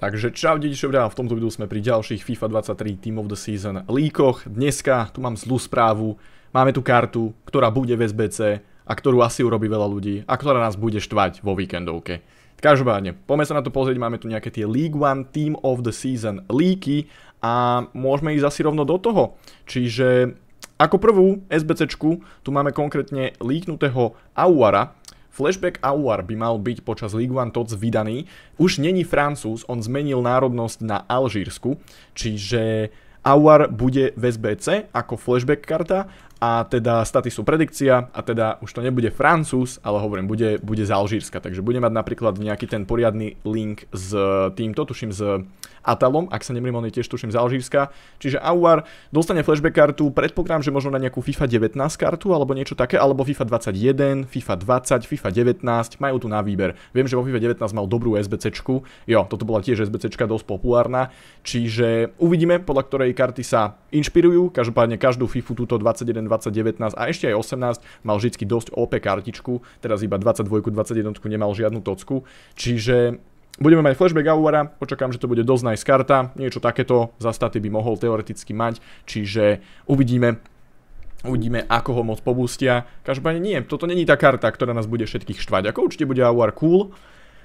Takže čau dedičovia, v tomto videu sme pri ďalších FIFA 23 Team of the Season líkoch. Dneska tu mám zlú správu, máme tu kartu, ktorá bude v SBC a ktorú asi urobí veľa ľudí a ktorá nás bude štvať vo víkendovke. Každopádne, poďme sa na to pozrieť, máme tu nejaké tie League One Team of the Season líky a môžeme ísť asi rovno do toho. Čiže ako prvú SBCčku tu máme konkrétne líknutého Auara, Flashback Awar by mal byť počas League One Tots vydaný. Už není Francúz, on zmenil národnosť na Alžírsku, čiže Awar bude v SBC ako flashback karta a teda staty sú predikcia a teda už to nebude Francúz, ale hovorím, bude, bude z Alžírska, takže bude mať napríklad nejaký ten poriadny link s týmto, tuším s Atalom, ak sa nemrím, on je tiež tuším z Alžírska. Čiže Auar dostane flashback kartu, predpokladám, že možno na nejakú FIFA 19 kartu alebo niečo také, alebo FIFA 21, FIFA 20, FIFA 19, majú tu na výber. Viem, že vo FIFA 19 mal dobrú SBCčku, jo, toto bola tiež SBCčka dosť populárna, čiže uvidíme, podľa ktorej karty sa inšpirujú, každopádne každú FIFA túto 21, 20, 19 a ešte aj 18 mal vždy dosť OP kartičku, teraz iba 22, 21 nemal žiadnu tocku, čiže Budeme mať flashback Aura, očakám, že to bude dosť nice karta, niečo takéto za staty by mohol teoreticky mať, čiže uvidíme, Uvidíme, ako ho moc pobustia. Každopádne nie, toto není tá karta, ktorá nás bude všetkých štvať. Ako určite bude Awar cool,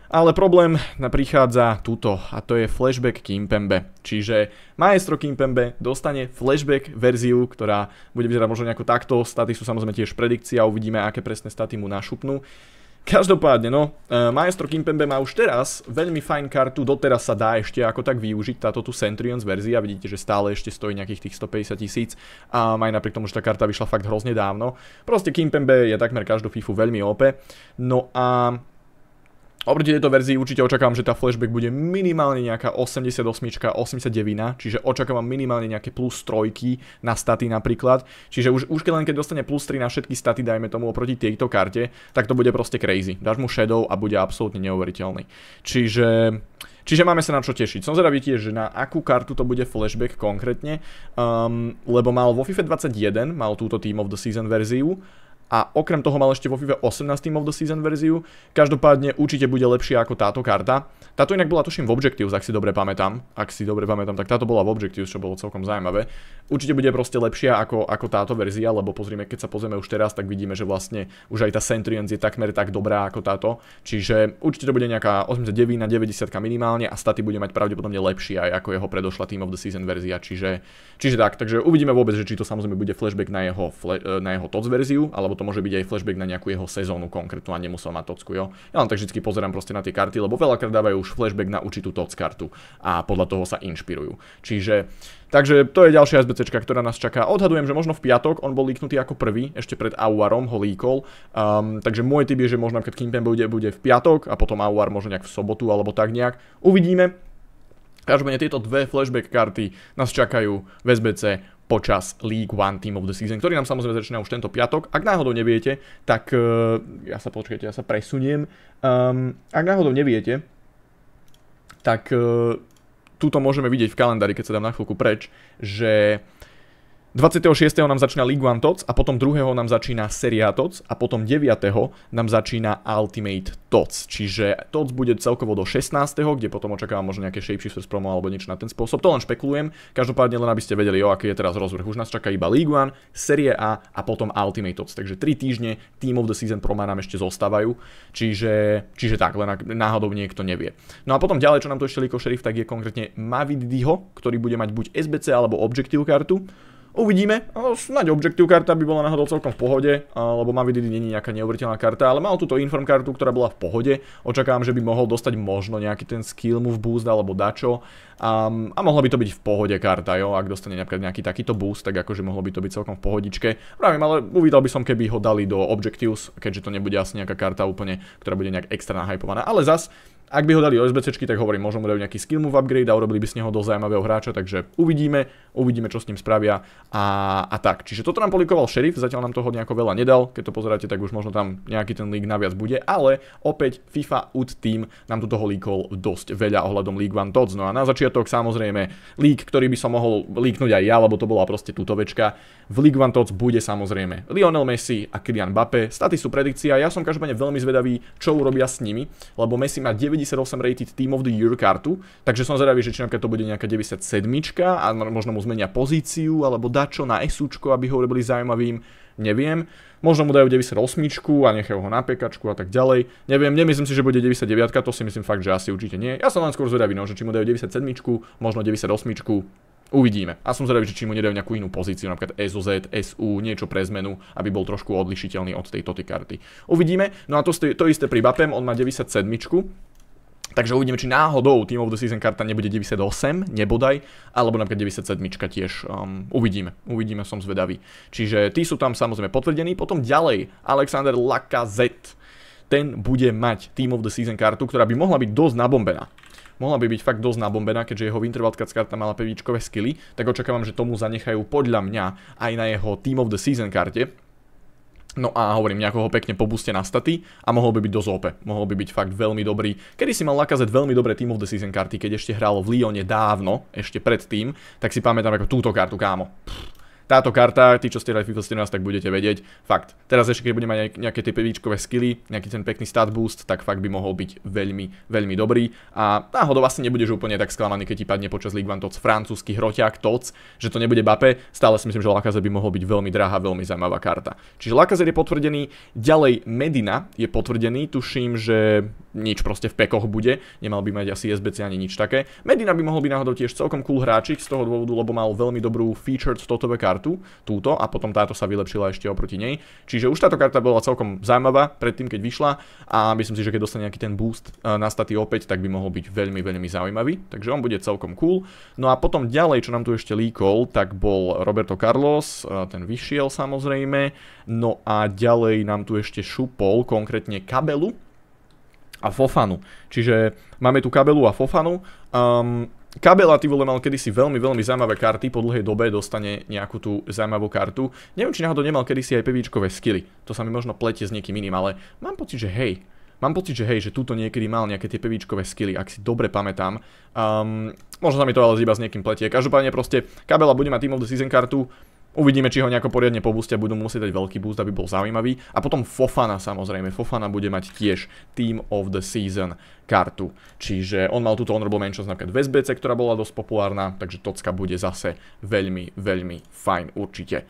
ale problém prichádza túto a to je flashback Kimpembe. Čiže Maestro Kimpembe dostane flashback verziu, ktorá bude vyzerať možno nejako takto. Staty sú samozrejme tiež predikcia, uvidíme, aké presné staty mu našupnú. Každopádne, no, uh, Maestro Kimpembe má už teraz veľmi fajn kartu, doteraz sa dá ešte ako tak využiť táto tu Centurions verzia, vidíte, že stále ešte stojí nejakých tých 150 tisíc a aj napriek tomu, že tá karta vyšla fakt hrozne dávno. Proste Kimpembe je takmer každú FIFU veľmi OP. No a Oproti tejto verzii určite očakávam, že tá flashback bude minimálne nejaká 88, 89, čiže očakávam minimálne nejaké plus trojky na staty napríklad. Čiže už, už keď len keď dostane plus 3 na všetky staty, dajme tomu oproti tejto karte, tak to bude proste crazy. Dáš mu shadow a bude absolútne neuveriteľný. Čiže... Čiže máme sa na čo tešiť. Som zvedavý tiež, že na akú kartu to bude flashback konkrétne, um, lebo mal vo FIFA 21, mal túto Team of the Season verziu a okrem toho mal ešte vo FIFA 18 Team of the Season verziu. Každopádne určite bude lepšia ako táto karta. Táto inak bola tuším v Objectives, ak si dobre pamätám. Ak si dobre pamätám, tak táto bola v Objectives, čo bolo celkom zaujímavé. Určite bude proste lepšia ako, ako táto verzia, lebo pozrime, keď sa pozrieme už teraz, tak vidíme, že vlastne už aj tá Centurions je takmer tak dobrá ako táto. Čiže určite to bude nejaká 89 na 90 minimálne a staty bude mať pravdepodobne lepšie aj ako jeho predošla Team of the Season verzia. Čiže, čiže tak, takže uvidíme vôbec, že či to samozrejme bude flashback na jeho, na jeho TOTS verziu, alebo to môže byť aj flashback na nejakú jeho sezónu konkrétnu a nemusel mať tocku, jo. Ja len tak vždy pozerám proste na tie karty, lebo veľakrát dávajú už flashback na určitú toc kartu a podľa toho sa inšpirujú. Čiže Takže to je ďalšia SBC, ktorá nás čaká. Odhadujem, že možno v piatok, on bol líknutý ako prvý, ešte pred Auarom ho líkol. Um, takže môj typ je, že možno keď Kimpen bude, bude v piatok a potom Auar možno nejak v sobotu alebo tak nejak. Uvidíme. Každopádne tieto dve flashback karty nás čakajú v SBC počas League One Team of the Season, ktorý nám samozrejme začína už tento piatok. Ak náhodou neviete, tak uh, ja sa počkajte, ja sa presuniem. Um, ak náhodou neviete, tak uh, túto môžeme vidieť v kalendári, keď sa dám na chvíľku preč, že 26. nám začína League One TOTS a potom 2. nám začína Seria TOTS a potom 9. nám začína Ultimate TOTS. Čiže TOTS bude celkovo do 16. kde potom očakávam možno nejaké Shapeshifters promo alebo niečo na ten spôsob. To len špekulujem. Každopádne len aby ste vedeli, o aký je teraz rozvrh. Už nás čaká iba League One, Serie A a potom Ultimate TOTS. Takže 3 týždne Team of the Season promo nám ešte zostávajú. Čiže, čiže tak, len náhodou niekto nevie. No a potom ďalej, čo nám tu ešte líko šerif, tak je konkrétne Mavid Diho, ktorý bude mať buď SBC alebo Objective kartu. Uvidíme, snáď Objective karta by bola náhodou celkom v pohode, lebo Mavididy není nejaká neuveriteľná karta, ale mal túto Inform kartu, ktorá bola v pohode. Očakávam, že by mohol dostať možno nejaký ten skill move boost alebo dačo. A, mohla by to byť v pohode karta, jo, ak dostane nejaký takýto boost, tak akože mohlo by to byť celkom v pohodičke. Pravím, ale uvítal by som, keby ho dali do Objectives, keďže to nebude asi nejaká karta úplne, ktorá bude nejak extra nahypovaná. Ale zas, ak by ho dali OSBC, tak hovorím, možno mu dajú nejaký skill move upgrade a urobili by z neho dosť zaujímavého hráča, takže uvidíme, uvidíme, čo s ním spravia a, a tak. Čiže toto nám polikoval šerif, zatiaľ nám toho nejako veľa nedal, keď to pozeráte, tak už možno tam nejaký ten league naviac bude, ale opäť FIFA UT Team nám tu toho líkol dosť veľa ohľadom League One Tots. No a na začiatok samozrejme leak, ktorý by som mohol líknuť aj ja, lebo to bola proste tutovečka. V League One Tots bude samozrejme Lionel Messi a Kylian Mbappé. Staty sú predikcia, ja som každopádne veľmi zvedavý, čo urobia s nimi, lebo Messi má 9 98 rated Team of the Year kartu, takže som zvedavý, že či napríklad to bude nejaká 97 a možno mu zmenia pozíciu alebo dačo na SUčko, aby ho urobili zaujímavým, neviem. Možno mu dajú 98 a nechajú ho na pekačku a tak ďalej. Neviem, nemyslím si, že bude 99, to si myslím fakt, že asi určite nie. Ja som len skôr zvedavý, no, že či mu dajú 97, možno 98, Uvidíme. A som zvedavý, či mu nedajú nejakú inú pozíciu, napríklad SOZ, SU, niečo pre zmenu, aby bol trošku odlišiteľný od tejto karty. Uvidíme. No a to, to isté pri Bapem, on má 97. Takže uvidíme, či náhodou Team of the Season karta nebude 98, nebodaj, alebo napríklad 97 tiež. Um, uvidíme, uvidíme, som zvedavý. Čiže tí sú tam samozrejme potvrdení. Potom ďalej, Alexander Lacazette. Ten bude mať Team of the Season kartu, ktorá by mohla byť dosť nabombená mohla by byť fakt dosť nabombená, keďže jeho Winter karta mala pevíčkové skily, tak očakávam, že tomu zanechajú podľa mňa aj na jeho Team of the Season karte, No a hovorím, nejako ho pekne pobuste na staty a mohol by byť dosť OP. Mohol by byť fakt veľmi dobrý. Kedy si mal Lakazet veľmi dobré Team of the Season karty, keď ešte hral v Lyone dávno, ešte predtým, tak si pamätám ako túto kartu, kámo. Pff táto karta, tí, čo ste hrali FIFA 17, tak budete vedieť. Fakt. Teraz ešte, keď bude mať nejaké tie pevíčkové skilly, nejaký ten pekný stat boost, tak fakt by mohol byť veľmi, veľmi dobrý. A náhodou vlastne nebudeš úplne tak sklamaný, keď ti padne počas League One Tots francúzsky hroťák Tots, že to nebude Bape. Stále si myslím, že Lacazette by mohol byť veľmi drahá, veľmi zaujímavá karta. Čiže Lacazette je potvrdený, ďalej Medina je potvrdený, tuším, že nič proste v pekoch bude, nemal by mať asi SBC ani nič také. Medina by mohol byť náhodou tiež celkom cool hráčik z toho dôvodu, lebo mal veľmi dobrú featured totové kartu, túto, a potom táto sa vylepšila ešte oproti nej. Čiže už táto karta bola celkom zaujímavá predtým, keď vyšla a myslím si, že keď dostane nejaký ten boost e, na staty opäť, tak by mohol byť veľmi, veľmi zaujímavý. Takže on bude celkom cool. No a potom ďalej, čo nám tu ešte líkol, tak bol Roberto Carlos, e, ten vyšiel samozrejme. No a ďalej nám tu ešte šupol, konkrétne kabelu, a Fofanu. Čiže máme tu kabelu a Fofanu. Um, Kabela, ty vole, mal kedysi veľmi, veľmi zaujímavé karty, po dlhej dobe dostane nejakú tú zaujímavú kartu. Neviem, či náhodou nemal kedysi aj pevíčkové skily. To sa mi možno pletie s niekým iným, ale mám pocit, že hej, Mám pocit, že hej, že túto niekedy mal nejaké tie pevíčkové skily, ak si dobre pamätám. Um, možno sa mi to ale iba s niekým pletie. Každopádne proste Kabela bude mať Team of the Season kartu, Uvidíme, či ho nejako poriadne pobustia, budú musieť dať veľký boost, aby bol zaujímavý. A potom Fofana samozrejme, Fofana bude mať tiež Team of the Season kartu. Čiže on mal túto Honorable Mentions napríklad v SBC, ktorá bola dosť populárna, takže Tocka bude zase veľmi, veľmi fajn určite.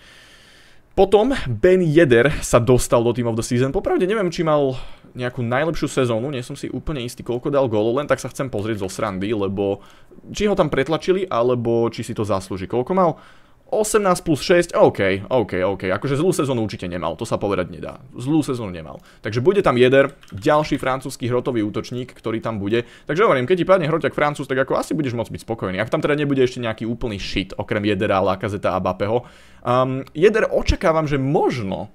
Potom Ben Jeder sa dostal do Team of the Season. Popravde neviem, či mal nejakú najlepšiu sezónu, nie som si úplne istý, koľko dal gólov, len tak sa chcem pozrieť zo srandy, lebo či ho tam pretlačili, alebo či si to zaslúži. Koľko mal? 18 plus 6, OK, OK, OK. Akože zlú sezónu určite nemal, to sa povedať nedá. Zlú sezónu nemal. Takže bude tam Jeder, ďalší francúzsky hrotový útočník, ktorý tam bude. Takže hovorím, keď ti padne hroťak Francúz, tak ako asi budeš môcť byť spokojný. Ak tam teda nebude ešte nejaký úplný shit, okrem Jedera, Lakazeta a Bapeho. Um, Jeder očakávam, že možno,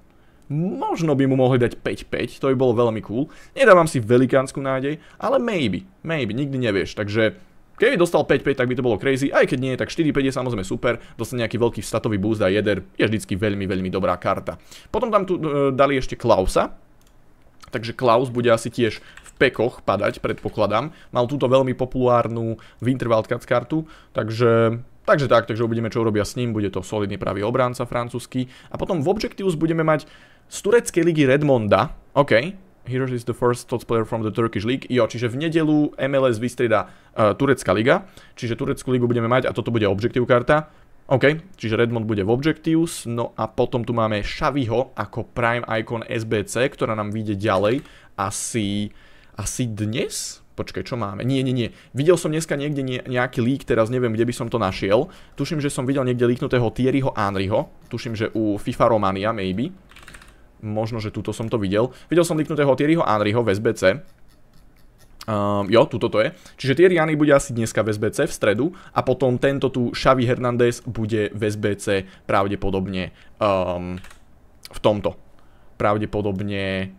možno by mu mohli dať 5-5, to by bolo veľmi cool. Nedávam si velikánsku nádej, ale maybe, maybe, nikdy nevieš. Takže Keby dostal 5-5, tak by to bolo crazy, aj keď nie, tak 4-5 je samozrejme super, dostane nejaký veľký statový boost a jeder je vždycky veľmi, veľmi dobrá karta. Potom tam tu e, dali ešte Klausa, takže Klaus bude asi tiež v pekoch padať, predpokladám. Mal túto veľmi populárnu Winter Wildcats kartu, takže Takže tak, takže uvidíme, čo urobia s ním. Bude to solidný pravý obránca francúzsky. A potom v Objectives budeme mať z tureckej ligy Redmonda. OK, Here is the first top player from the Turkish League. Jo, čiže v nedelu MLS vystrieda uh, Turecká liga, čiže Tureckú ligu budeme mať a toto bude Objective karta. OK, čiže Redmond bude v Objectives, no a potom tu máme Xaviho ako Prime Icon SBC, ktorá nám vyjde ďalej asi, asi dnes? Počkaj, čo máme? Nie, nie, nie. Videl som dneska niekde nejaký lík, teraz neviem, kde by som to našiel. Tuším, že som videl niekde líknutého Thierryho Henryho. Tuším, že u FIFA Romania, maybe. Možno, že túto som to videl. Videl som liknutého Thierryho Henryho v SBC. Um, jo, tuto to je. Čiže Thierry Henry bude asi dneska v SBC v stredu a potom tento tu Xavi Hernandez bude v SBC pravdepodobne um, v tomto. Pravdepodobne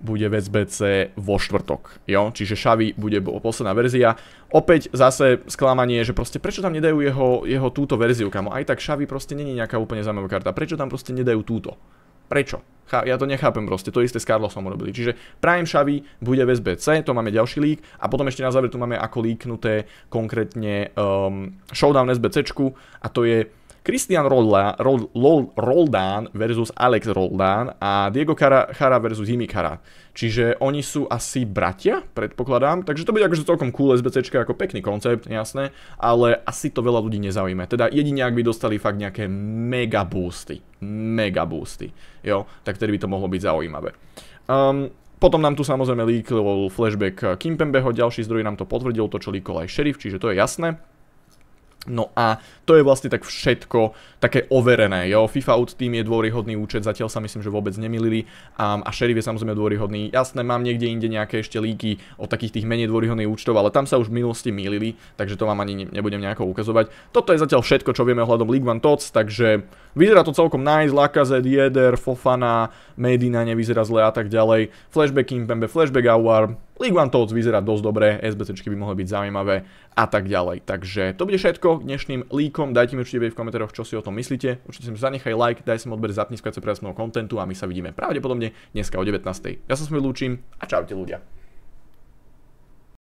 bude v SBC vo štvrtok. Jo? Čiže Xavi bude posledná verzia. Opäť zase sklamanie, že proste prečo tam nedajú jeho, jeho túto verziu, kamo. Aj tak Xavi proste není nejaká úplne zaujímavá karta. Prečo tam proste nedajú túto? Prečo? Ja to nechápem proste, to isté s Carlosom urobili. Čiže Prime Xavi bude v SBC, to máme ďalší lík a potom ešte na záver tu máme ako líknuté konkrétne um, Showdown SBCčku a to je Christian Rolda, Rol, Rol, Roldan versus Alex Roldan a Diego Chara versus Jimmy Chara. Čiže oni sú asi bratia, predpokladám, takže to bude akože celkom cool SBCčka, ako pekný koncept, jasné, ale asi to veľa ľudí nezaujíma. Teda jedine, ak by dostali fakt nejaké mega boosty, mega boosty, jo, tak tedy by to mohlo byť zaujímavé. Um, potom nám tu samozrejme líkol flashback Kimpembeho, ďalší zdroj nám to potvrdil, to čo líkol aj šerif, čiže to je jasné. No a to je vlastne tak všetko také overené, jo. FIFA Out Team je dôryhodný účet, zatiaľ sa myslím, že vôbec nemilili um, a Sheriff je samozrejme dôryhodný. Jasné, mám niekde inde nejaké ešte líky od takých tých menej dôryhodných účtov, ale tam sa už v minulosti milili, takže to vám ani nebudem nejako ukazovať. Toto je zatiaľ všetko, čo vieme ohľadom League One Tots, takže vyzerá to celkom nice, Lacazette, Jeder, Fofana, Medina nevyzerá zle a tak ďalej. Flashback Kimpembe, Flashback Awar, League One Tots vyzerá dosť dobre, SBCčky by mohli byť zaujímavé a tak ďalej. Takže to bude všetko k dnešným líkom. Dajte mi určite v komentároch, čo si o tom myslíte. Určite si zanechaj like, daj si odber, zapni sa kontentu a my sa vidíme pravdepodobne dneska o 19. Ja sa s vami lúčim a čaute ľudia.